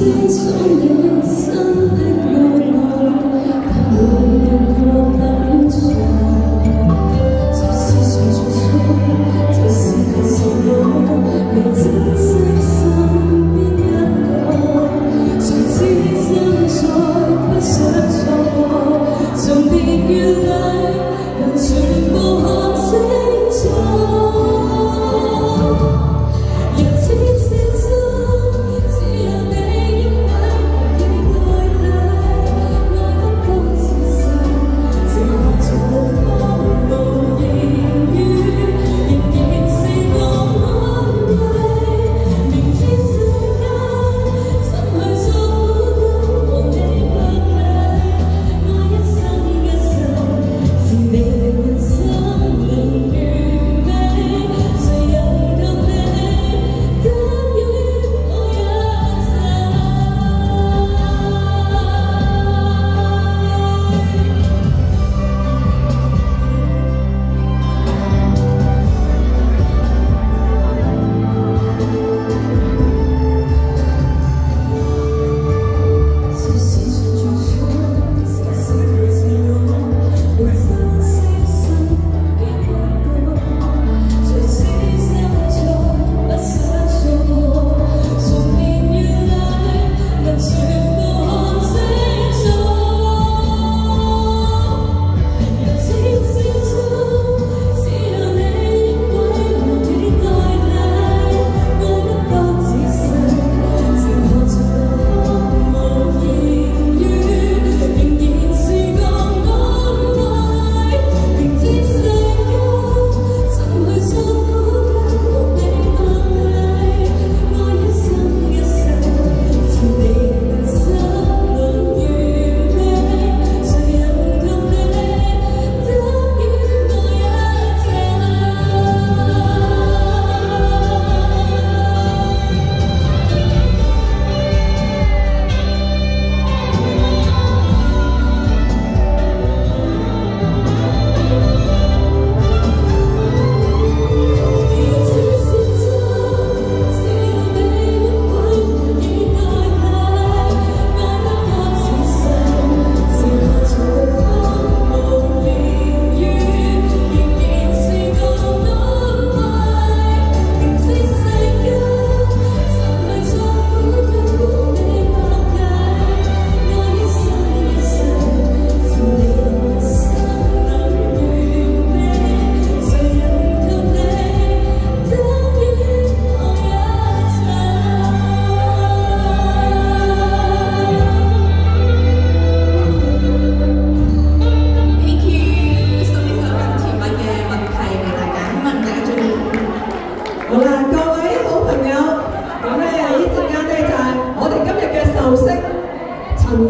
distance from.